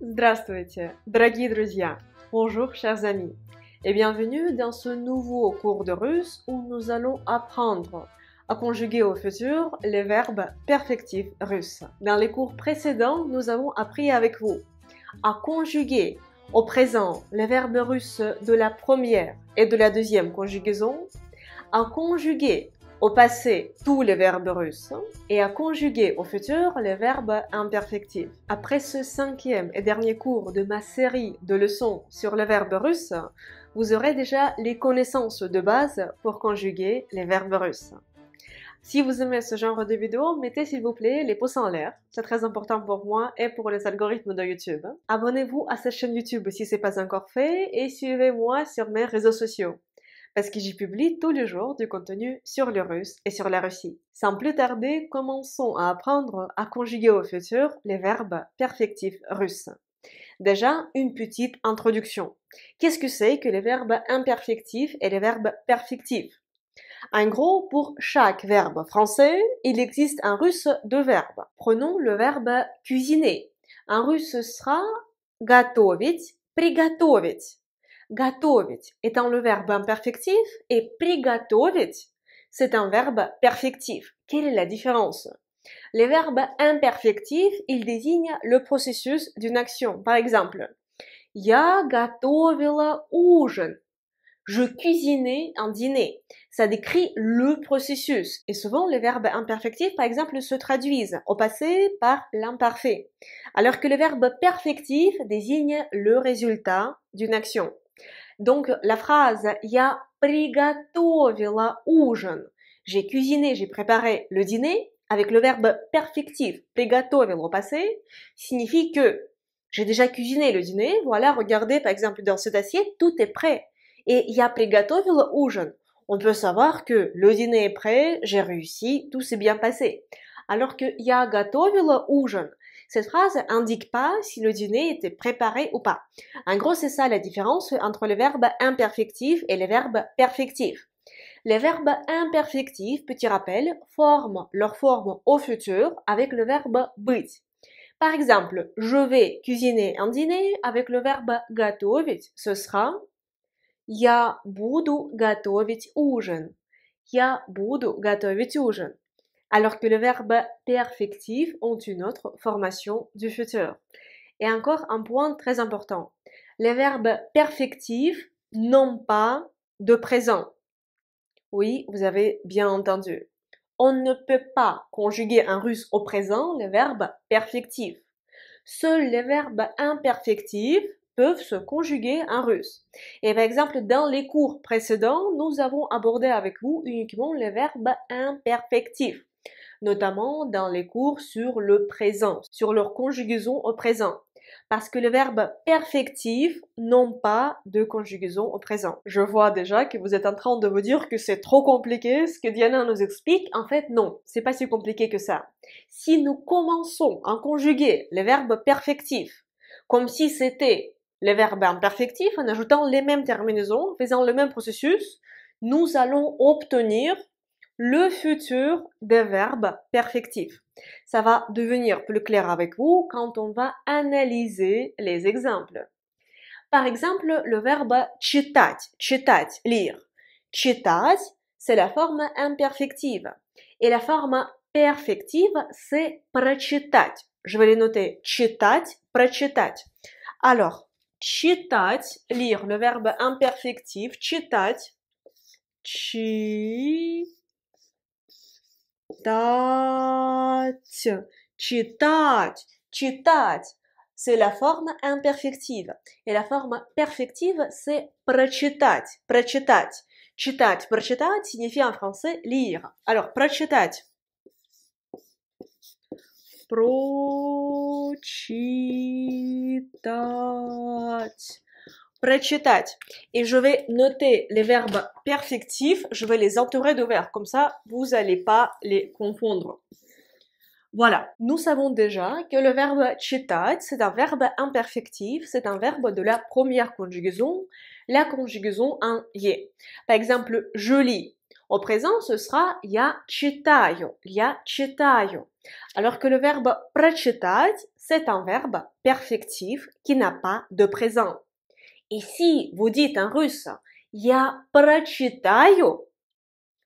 Здравствуйте, дорогие друзья! Bonjour, chers amis! Et bienvenue dans ce nouveau cours de russe où nous allons apprendre à conjuguer au futur les verbes perfectifs russes. Dans les cours précédents, nous avons appris avec vous à conjuguer au présent les verbes russes de la première et de la deuxième conjugaison, à conjuguer au passé tous les verbes russes et à conjuguer au futur les verbes imperfectifs. Après ce cinquième et dernier cours de ma série de leçons sur les verbes russes, vous aurez déjà les connaissances de base pour conjuguer les verbes russes. Si vous aimez ce genre de vidéo, mettez s'il vous plaît les pouces en l'air. C'est très important pour moi et pour les algorithmes de YouTube. Abonnez-vous à cette chaîne YouTube si ce n'est pas encore fait et suivez-moi sur mes réseaux sociaux parce que j'y publie tous les jours du contenu sur le russe et sur la Russie. Sans plus tarder, commençons à apprendre à conjuguer au futur les verbes perfectifs russes. Déjà, une petite introduction. Qu'est-ce que c'est que les verbes imperfectifs et les verbes perfectifs En gros, pour chaque verbe français, il existe un russe deux verbes. Prenons le verbe cuisiner. Un russe sera готовить, приготовить. Готовить étant le verbe imperfectif et приготовить c'est un verbe perfectif. Quelle est la différence Les verbes imperfectifs, ils désignent le processus d'une action. Par exemple, Я готовила ужин. Je cuisinais un dîner. Ça décrit le processus. Et souvent, les verbes imperfectifs, par exemple, se traduisent au passé par l'imparfait. Alors que le verbe perfectif désigne le résultat d'une action. Donc la phrase Я приготовила ужин. J'ai cuisiné, j'ai préparé le dîner avec le verbe perfectif приготовил au passé signifie que j'ai déjà cuisiné le dîner. Voilà, regardez par exemple dans cette assiette, tout est prêt. Et я приготовила ужин. On peut savoir que le dîner est prêt, j'ai réussi, tout s'est bien passé. Alors que я готовила ужин, cette phrase indique pas si le dîner était préparé ou pas. En gros, c'est ça la différence entre les verbes imperfectifs et les verbes perfectifs. Les verbes imperfectifs, petit rappel, forment leur forme au futur avec le verbe быть. Par exemple, je vais cuisiner un dîner avec le verbe готовить. Ce sera Я буду готовить ужин. Я буду готовить ужин alors que le verbe perfectif ont une autre formation du futur. Et encore un point très important. Les verbes perfectifs n'ont pas de présent. Oui, vous avez bien entendu. On ne peut pas conjuguer un russe au présent les verbes perfectifs. Seuls les verbes imperfectifs peuvent se conjuguer en russe. Et par exemple, dans les cours précédents, nous avons abordé avec vous uniquement les verbes imperfectifs notamment dans les cours sur le présent, sur leur conjugaison au présent. Parce que les verbes perfectifs n'ont pas de conjugaison au présent. Je vois déjà que vous êtes en train de vous dire que c'est trop compliqué ce que Diana nous explique. En fait, non, c'est pas si compliqué que ça. Si nous commençons à conjuguer les verbes perfectifs comme si c'était les verbes imperfectifs en ajoutant les mêmes terminaisons, faisant le même processus, nous allons obtenir le futur des verbes perfectifs. Ça va devenir plus clair avec vous quand on va analyser les exemples. Par exemple, le verbe читать, читать, lire. Читать, c'est la forme imperfective. Et la forme perfective, c'est прочитать. Je vais les noter. читать, прочитать. Alors, читать, lire, le verbe imperfectif, читать, читать, читать, читать, читать. C'est la forme imperfective. Et la forme perfective, c'est прочитать, прочитать. Читать, прочитать signifie en français lire. Alors, прочитать. Прочитать прочитать. Et je vais noter les verbes perfectifs, je vais les entourer de verbes, comme ça vous n'allez pas les confondre. Voilà, nous savons déjà que le verbe читать, c'est un verbe imperfectif, c'est un verbe de la première conjugaison, la conjugaison en yé. Par exemple, je lis. Au présent, ce sera я читаю, я читаю. Alors que le verbe прочитать, c'est un verbe perfectif qui n'a pas de présent. Et si vous dites en russe Я прочитаю,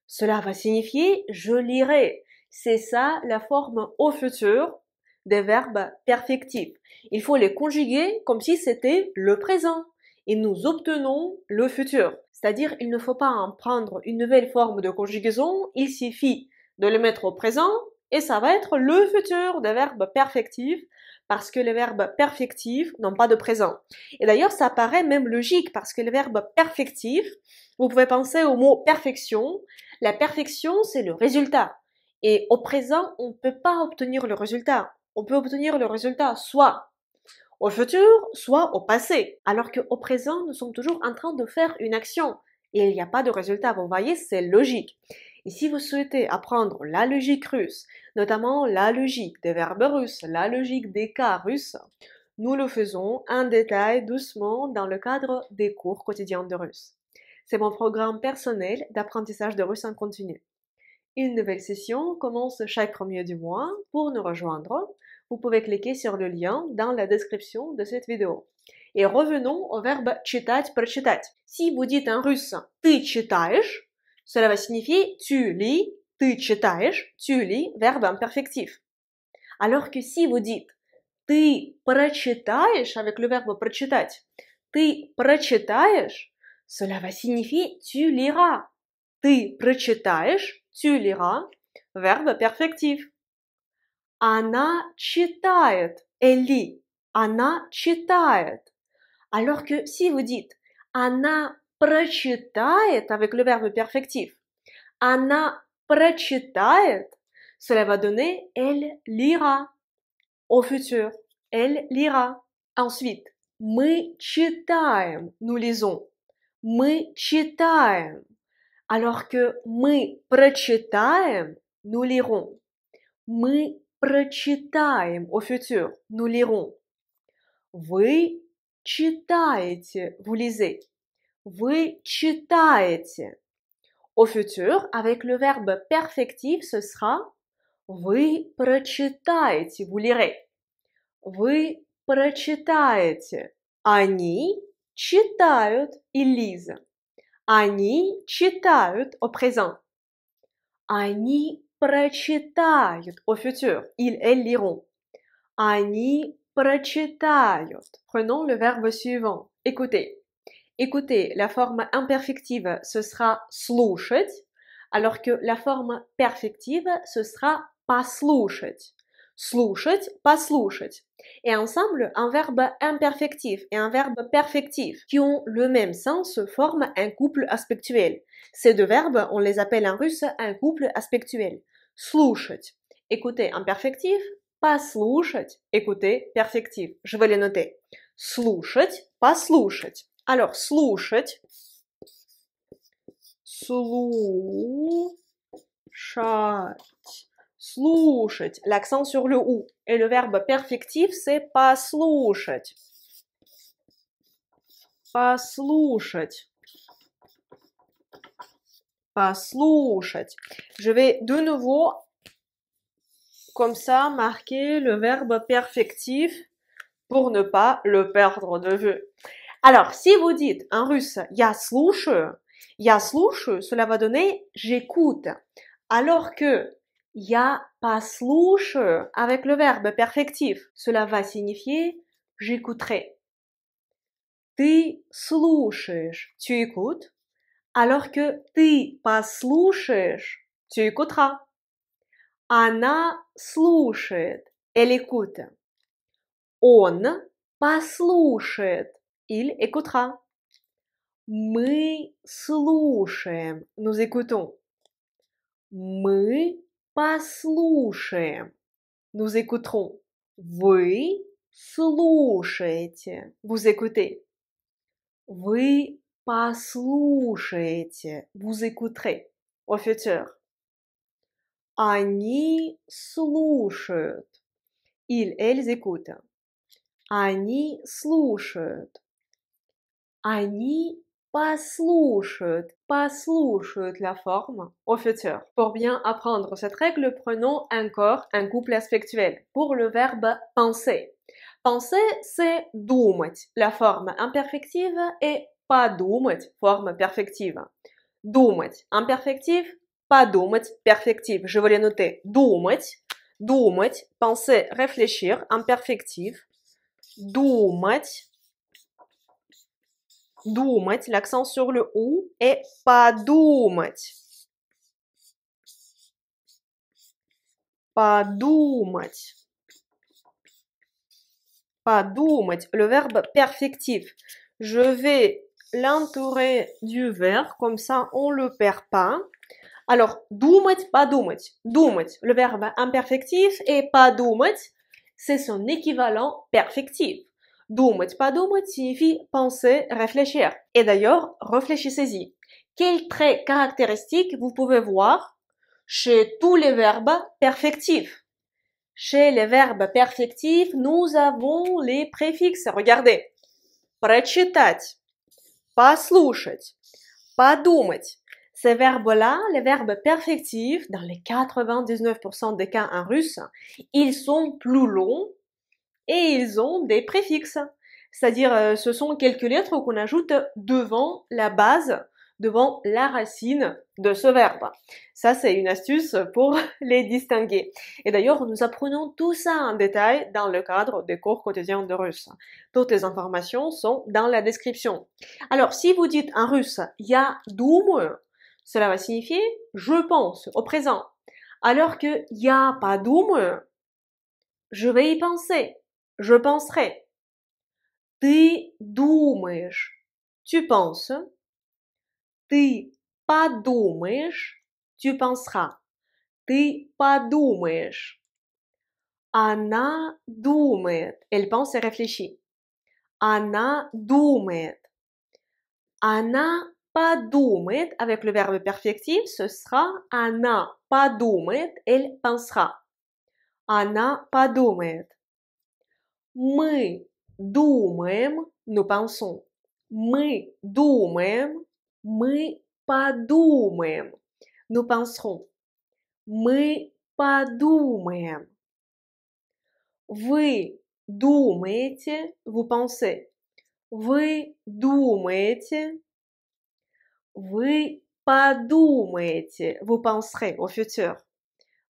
cela va signifier je lirai. C'est ça la forme au futur des verbes perfectifs. Il faut les conjuguer comme si c'était le présent. Et nous obtenons le futur. C'est-à-dire, il ne faut pas en prendre une nouvelle forme de conjugaison, il suffit de le mettre au présent et ça va être le futur des verbes perfectifs parce que les verbes perfectifs n'ont pas de présent. Et d'ailleurs, ça paraît même logique parce que les verbes perfectifs, vous pouvez penser au mot perfection. La perfection, c'est le résultat. Et au présent, on ne peut pas obtenir le résultat. On peut obtenir le résultat soit au futur, soit au passé. Alors qu'au présent, nous sommes toujours en train de faire une action. Et il n'y a pas de résultat. Vous voyez, c'est logique. Et si vous souhaitez apprendre la logique russe, notamment la logique des verbes russes, la logique des cas russes, nous le faisons en détail doucement dans le cadre des cours quotidiens de russe. C'est mon programme personnel d'apprentissage de russe en continu. Une nouvelle session commence chaque premier du mois. Pour nous rejoindre, vous pouvez cliquer sur le lien dans la description de cette vidéo. Et revenons au verbe читать, прочитать. Si vous dites en russe ты читаешь, cela va signifier tu lis, ты читаешь, tu lis, verbe imperfectif. Alors que si vous dites ты прочитаешь avec le verbe прочитать, ты прочитаешь, cela va signifier tu liras. Ты прочитаешь, tu liras, verbe perfectif. Она читает, elle lit. Она читает. Alors que si vous dites она прочитает avec le verbe perfectif. Она прочитает. Cela va donner elle lira. Au futur, elle lira. Ensuite, мы читаем, nous lisons. Мы читаем. Alors que мы прочитаем, nous lirons. Мы прочитаем au futur, nous lirons. Вы читаете, vous lisez. Вы читаете. Au futur, avec le verbe perfectif, ce sera Вы прочитаете, vous lirez. Вы прочитаете. Они читают, ils lisent. Они читают au présent. Они прочитают au futur, ils, elles liront. Они прочитают. Prenons le verbe suivant. Écoutez. Écoutez, la forme imperfective, ce sera слушать, alors que la forme perfective, ce sera послушать. Слушать, послушать. Et ensemble, un verbe imperfectif et un verbe perfectif qui ont le même sens forment un couple aspectuel. Ces deux verbes, on les appelle en russe un couple aspectuel. Слушать. Écoutez, imperfectif. Послушать. Écoutez, perfectif. Je vais les noter. Слушать, послушать. Alors, слушать. Слушать. Слушать. L'accent sur le ou. Et le verbe perfectif, c'est послушать. Послушать. Послушать. Je vais de nouveau, comme ça, marquer le verbe perfectif pour ne pas le perdre de vue. Alors, si vous dites en russe я слушаю, я слушаю, cela va donner j'écoute. Alors que я послушаю avec le verbe perfectif, cela va signifier j'écouterai. Ты слушаешь, tu écoutes, alors que ты послушаешь, tu écouteras. Она слушает, elle écoute. Он послушает, il écoutera. Мы слушаем. Nous écoutons. Мы послушаем. Nous écouterons. Вы слушаете. Vous écoutez. Вы послушаете. Vous écouterez. Au futur. Они слушают. Ils, elles écoutent. Они слушают. Они послушают, послушают la forme au futur. Pour bien apprendre cette règle, prenons encore un couple aspectuel pour le verbe penser. Penser, c'est думать, la forme imperfective, et подумать, forme perfective. Думать, imperfective, подумать, perfective. Je vais les noter. Думать, думать, penser, réfléchir, imperfective. Думать, думать, l'accent sur le ou, et подумать. Подумать. Подумать, le verbe perfectif. Je vais l'entourer du verbe, comme ça on le perd pas. Alors, думать, подумать. Думать, le verbe imperfectif, et подумать, c'est son équivalent perfectif. Думать, подумать signifie penser, réfléchir. Et d'ailleurs, réfléchissez-y. Quels traits caractéristiques vous pouvez voir chez tous les verbes perfectifs Chez les verbes perfectifs, nous avons les préfixes. Regardez. Прочитать, послушать, подумать. Ces verbes-là, les verbes perfectifs, dans les 99% des cas en russe, ils sont plus longs et ils ont des préfixes. C'est-à-dire, euh, ce sont quelques lettres qu'on ajoute devant la base, devant la racine de ce verbe. Ça, c'est une astuce pour les distinguer. Et d'ailleurs, nous apprenons tout ça en détail dans le cadre des cours quotidiens de russe. Toutes les informations sont dans la description. Alors, si vous dites en russe, ya думаю, cela va signifier je pense au présent. Alors que ya pas думаю, je vais y penser. Je penserai. Ты думаешь. Tu penses. Ты подумаешь. Tu penseras. Ты подумаешь. Она думает. Elle pense et réfléchit. Она думает. Она подумает. Avec le verbe perfectif, ce sera она подумает. Elle pensera. Она подумает. Мы думаем, nous pensons. Мы думаем, мы подумаем. Nous penserons. Мы подумаем. Вы думаете, vous pensez. Вы думаете. Вы подумаете, vous penserez au futur.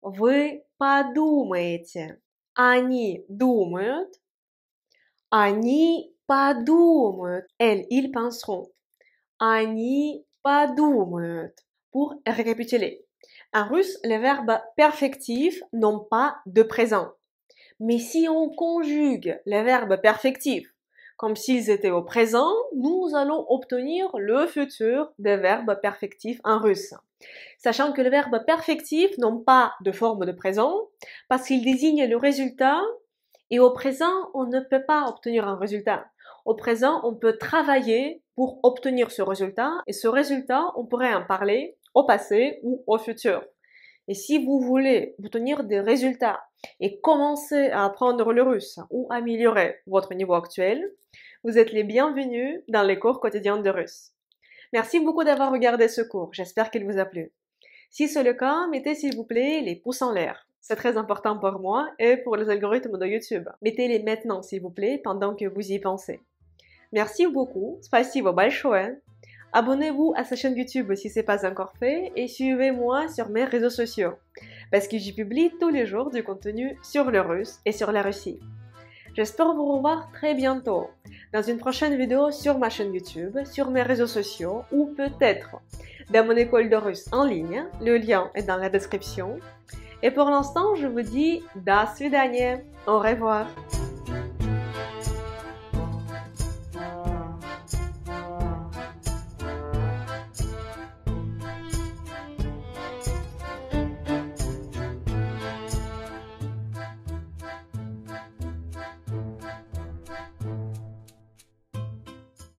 Вы подумаете. Они думают. Они подумают. Elles, ils penseront. Они подумают. Pour récapituler. En russe, les verbes perfectifs n'ont pas de présent. Mais si on conjugue les verbes perfectifs comme s'ils étaient au présent, nous allons obtenir le futur des verbes perfectifs en russe. Sachant que les verbes perfectifs n'ont pas de forme de présent parce qu'ils désignent le résultat et au présent, on ne peut pas obtenir un résultat. Au présent, on peut travailler pour obtenir ce résultat et ce résultat, on pourrait en parler au passé ou au futur. Et si vous voulez obtenir des résultats et commencer à apprendre le russe ou améliorer votre niveau actuel, vous êtes les bienvenus dans les cours quotidiens de russe. Merci beaucoup d'avoir regardé ce cours, j'espère qu'il vous a plu. Si c'est le cas, mettez s'il vous plaît les pouces en l'air. C'est très important pour moi et pour les algorithmes de YouTube. Mettez-les maintenant, s'il vous plaît, pendant que vous y pensez. Merci beaucoup. Спасибо большое. Abonnez-vous à sa chaîne YouTube si ce n'est pas encore fait et suivez-moi sur mes réseaux sociaux parce que j'y publie tous les jours du contenu sur le russe et sur la Russie. J'espère vous revoir très bientôt dans une prochaine vidéo sur ma chaîne YouTube, sur mes réseaux sociaux ou peut-être dans mon école de russe en ligne. Le lien est dans la description. Et pour l'instant, je vous dis, da svidanie, au revoir.